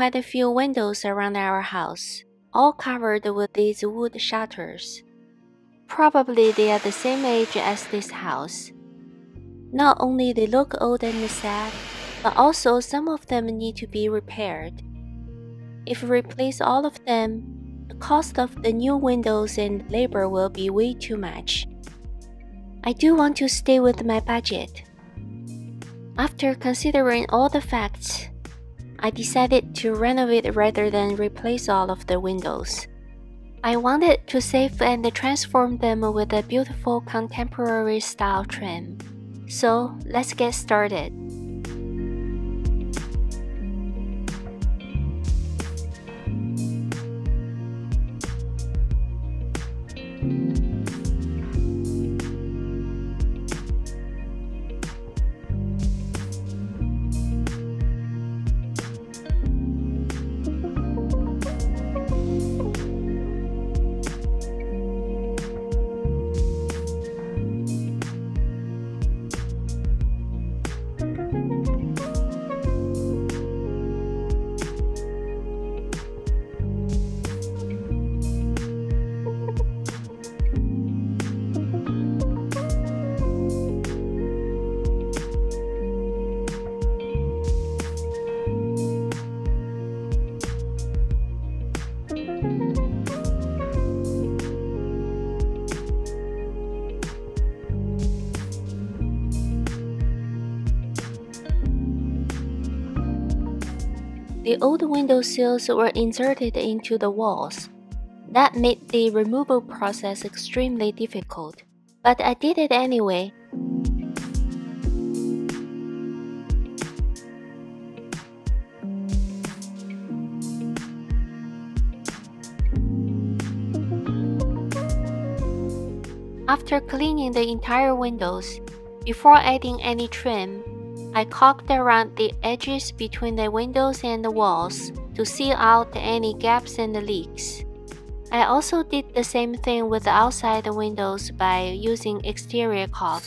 Quite a few windows around our house, all covered with these wood shutters. Probably they are the same age as this house. Not only they look old and sad, but also some of them need to be repaired. If we replace all of them, the cost of the new windows and labor will be way too much. I do want to stay with my budget. After considering all the facts, I decided to renovate rather than replace all of the windows. I wanted to save and transform them with a beautiful contemporary style trim. So let's get started. The old window sills were inserted into the walls. That made the removal process extremely difficult, but I did it anyway. After cleaning the entire windows, before adding any trim, I caulked around the edges between the windows and the walls to seal out any gaps and leaks. I also did the same thing with the outside windows by using exterior caulk.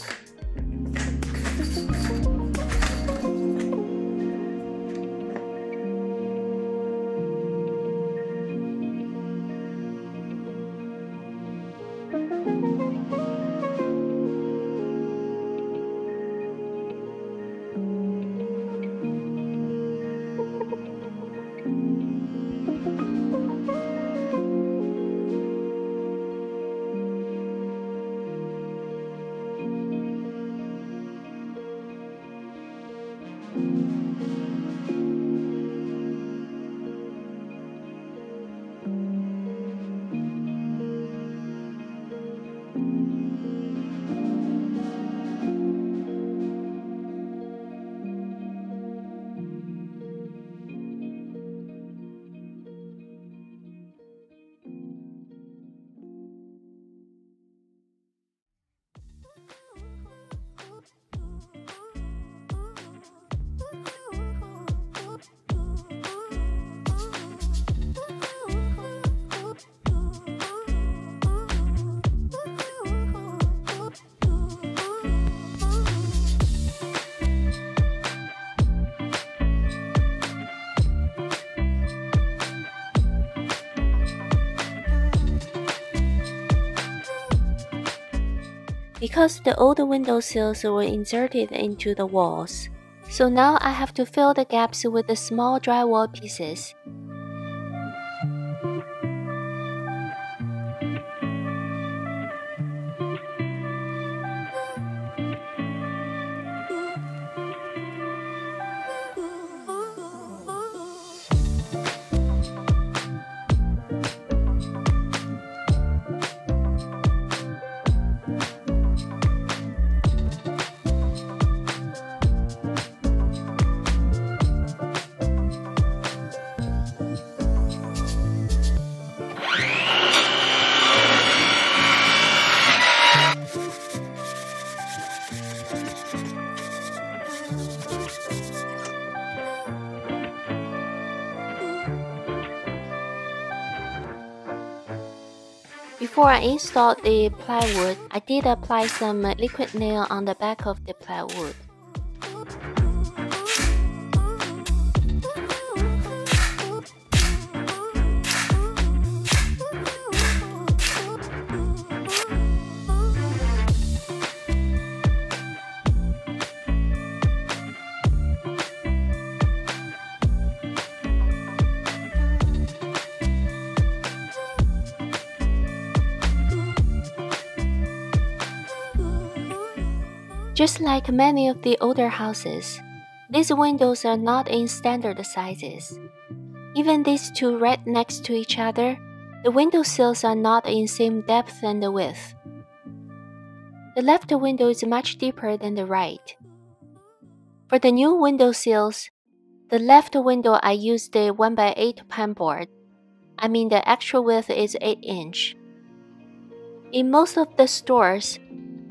Because the old window sills were inserted into the walls. So now I have to fill the gaps with the small drywall pieces. Before I installed the plywood, I did apply some liquid nail on the back of the plywood. Just like many of the older houses, these windows are not in standard sizes. Even these two right next to each other, the window sills are not in same depth and width. The left window is much deeper than the right. For the new window sills, the left window I used a 1x8 pine board. I mean the actual width is 8 inch. In most of the stores,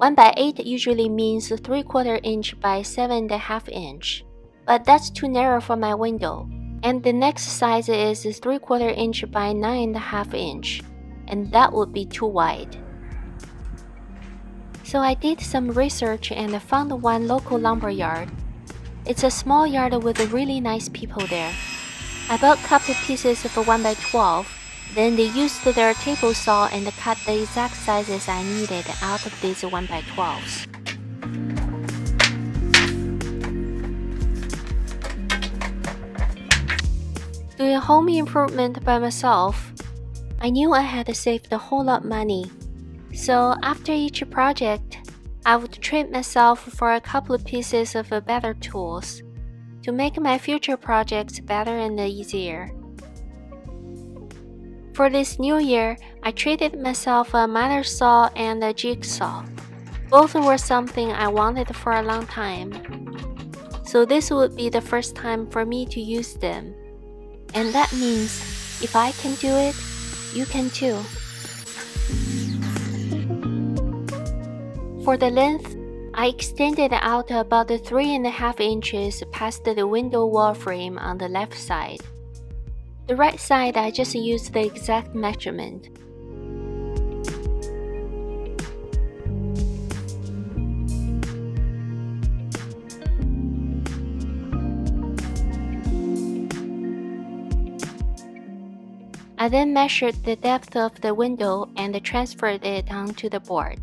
1 by 8 usually means 3 quarter inch by 7.5 inch, but that's too narrow for my window. And the next size is 3 quarter inch by 9.5 inch, and that would be too wide. So I did some research and found one local lumber yard. It's a small yard with really nice people there. I bought couple pieces of 1 by 12 then they used their table saw and cut the exact sizes I needed out of these 1x12s. Doing home improvement by myself, I knew I had saved a whole lot of money. So after each project, I would treat myself for a couple of pieces of better tools to make my future projects better and easier. For this new year, I treated myself a miter saw and a jigsaw. Both were something I wanted for a long time. So this would be the first time for me to use them. And that means if I can do it, you can too. For the length, I extended out about three and a half inches past the window wall frame on the left side. The right side, I just used the exact measurement. I then measured the depth of the window and transferred it onto the board.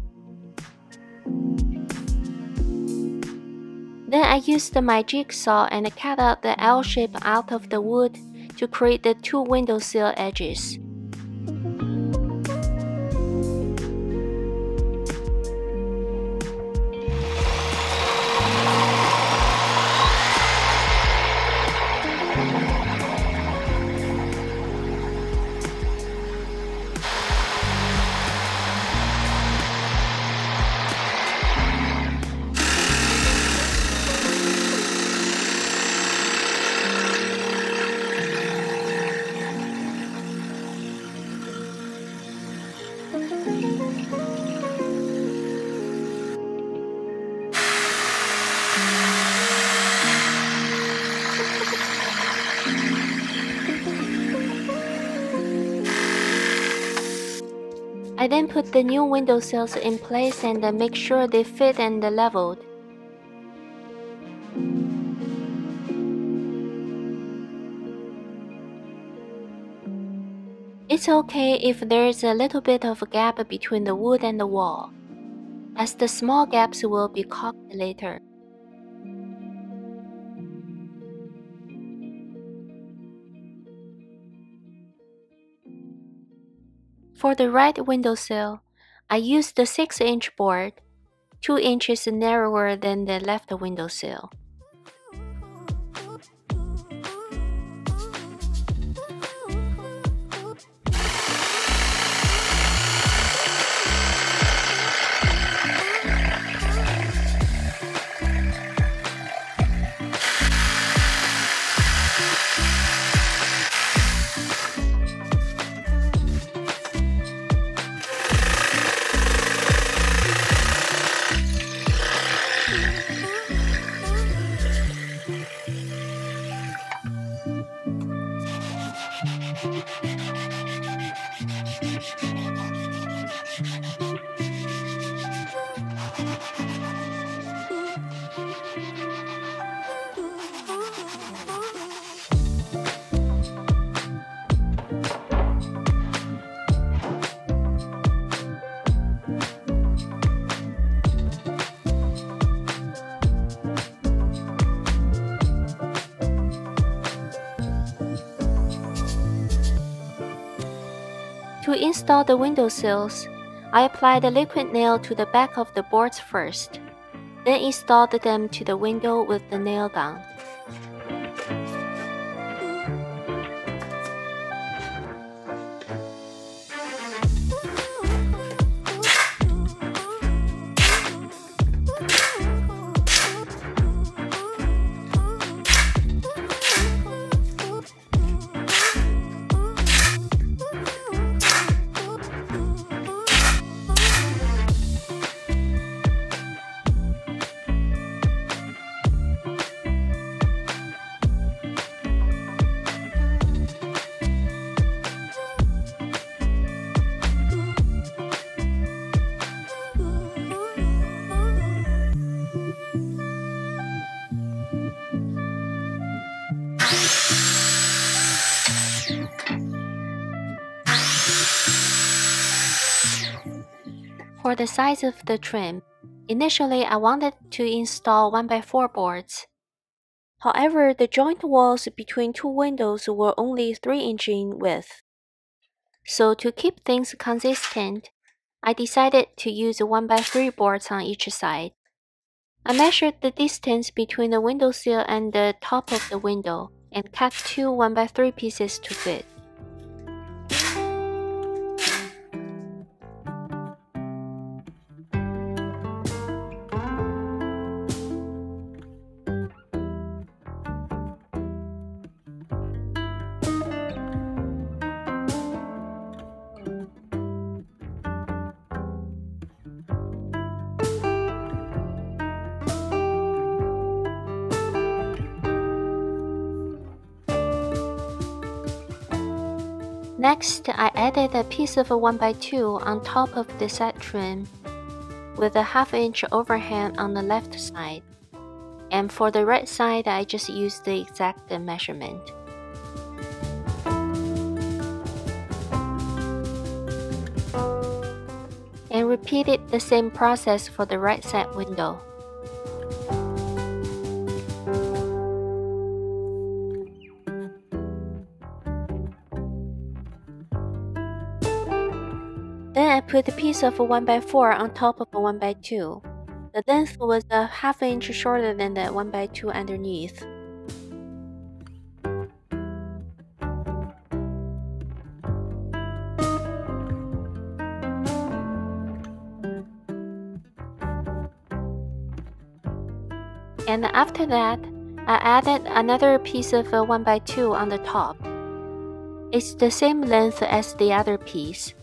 Then I used my jigsaw and cut out the L shape out of the wood to create the two windowsill edges. Then put the new window sills in place and uh, make sure they fit and uh, leveled. It's okay if there's a little bit of a gap between the wood and the wall, as the small gaps will be caulked later. For the right windowsill, I used the 6-inch board, 2 inches narrower than the left windowsill. Install the window sills, I apply the liquid nail to the back of the boards first. then installed them to the window with the nail gun. For the size of the trim, initially I wanted to install 1x4 boards. However, the joint walls between two windows were only 3 inches in width. So to keep things consistent, I decided to use 1x3 boards on each side. I measured the distance between the windowsill and the top of the window and cut two 1x3 pieces to fit. Next, I added a piece of 1x2 on top of the set trim with a half inch overhang on the left side. And for the right side, I just used the exact measurement. And repeated the same process for the right side window. Put a piece of 1x4 on top of 1x2. The length was a half inch shorter than the 1x2 underneath. And after that, I added another piece of 1x2 on the top. It's the same length as the other piece.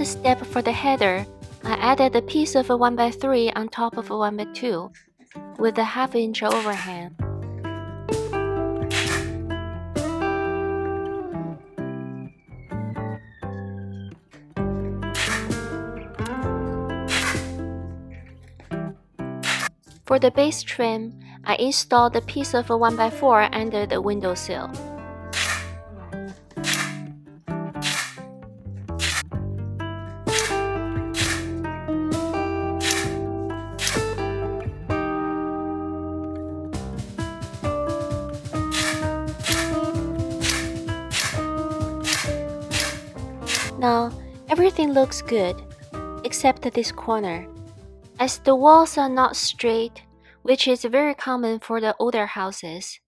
Last step for the header, I added a piece of a 1x3 on top of a 1x2 with a half inch overhang. For the base trim, I installed a piece of a 1x4 under the windowsill. Looks good, except this corner. As the walls are not straight, which is very common for the older houses.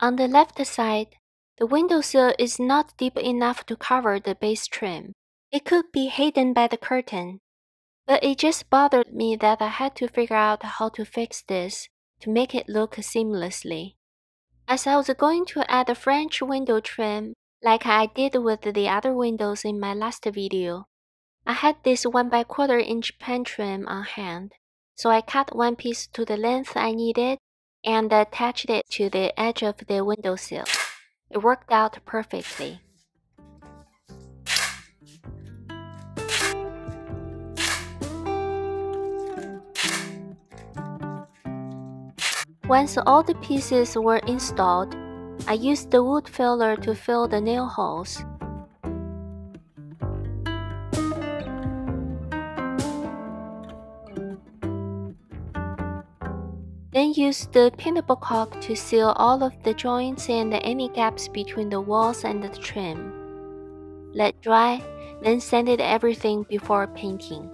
On the left side, the windowsill is not deep enough to cover the base trim. It could be hidden by the curtain, but it just bothered me that I had to figure out how to fix this to make it look seamlessly. As I was going to add a French window trim, like I did with the other windows in my last video. I had this 1 by quarter inch pen trim on hand, so I cut one piece to the length I needed and attached it to the edge of the windowsill. It worked out perfectly. Once all the pieces were installed, I used the wood filler to fill the nail holes. Use the paintable caulk to seal all of the joints and any gaps between the walls and the trim. Let dry, then sand it everything before painting.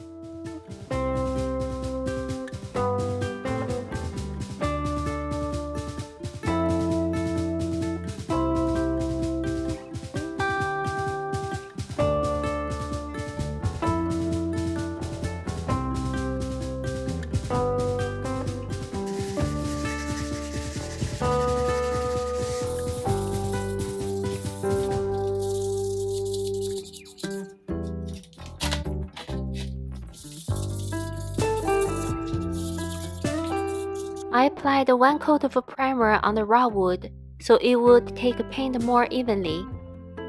Applied one coat of primer on the raw wood so it would take paint more evenly,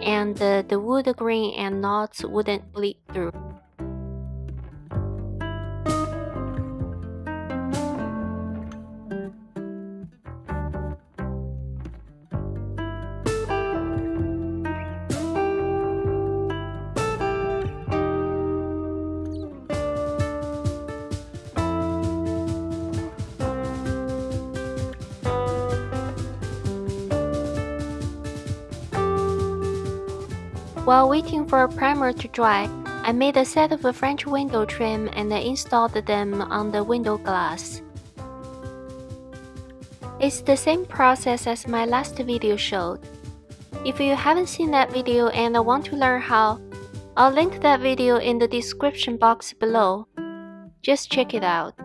and uh, the wood grain and knots wouldn't bleed through. While waiting for a primer to dry, I made a set of a French window trim and installed them on the window glass. It's the same process as my last video showed. If you haven't seen that video and want to learn how, I'll link that video in the description box below. Just check it out.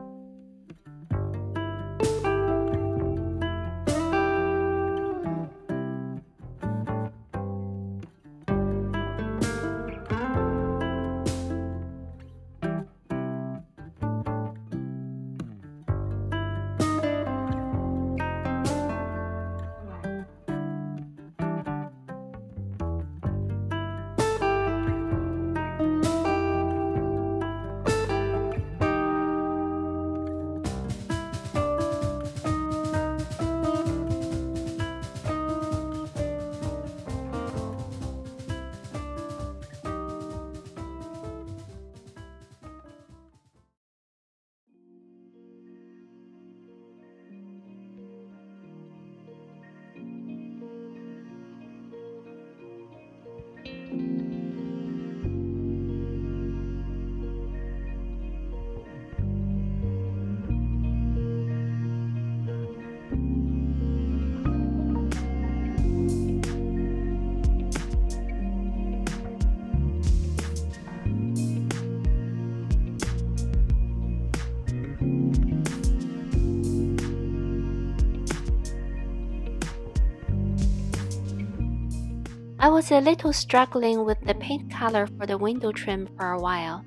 Was a little struggling with the paint color for the window trim for a while.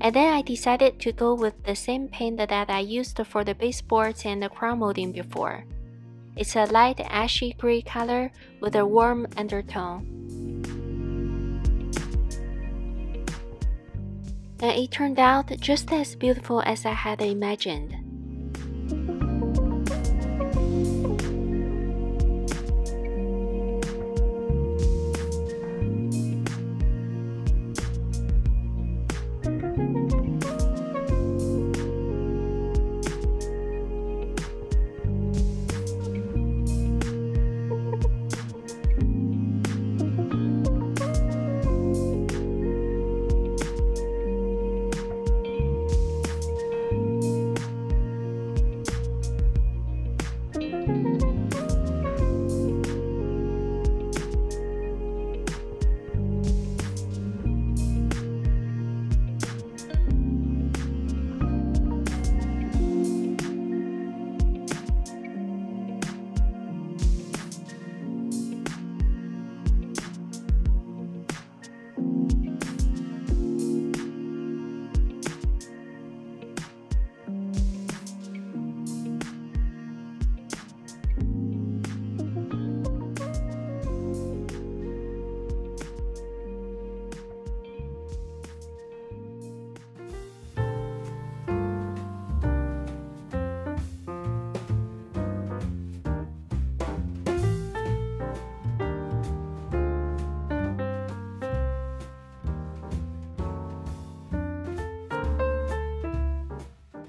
And then I decided to go with the same paint that I used for the baseboards and the crown molding before. It's a light ashy gray color with a warm undertone. And it turned out just as beautiful as I had imagined.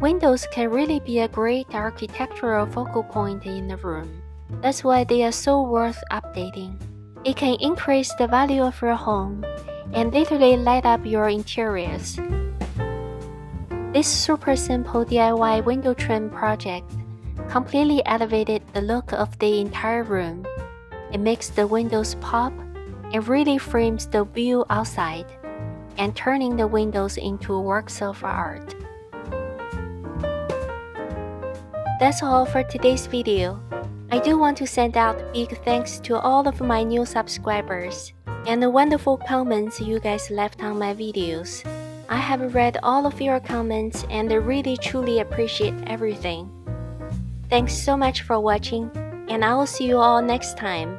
Windows can really be a great architectural focal point in the room. That's why they are so worth updating. It can increase the value of your home and literally light up your interiors. This super simple DIY window trim project completely elevated the look of the entire room. It makes the windows pop and really frames the view outside and turning the windows into works of art. That's all for today's video. I do want to send out big thanks to all of my new subscribers and the wonderful comments you guys left on my videos. I have read all of your comments and really truly appreciate everything. Thanks so much for watching and I will see you all next time.